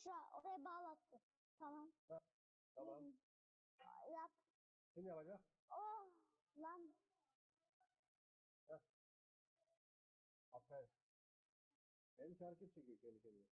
aşağı. Oraya bağlattı. Tamam. Ha, Tamam. Hmm. Yap. Kim yapacak? Oh lan. Heh. Aferin. Benim şarkı çekiyor kendi kendine.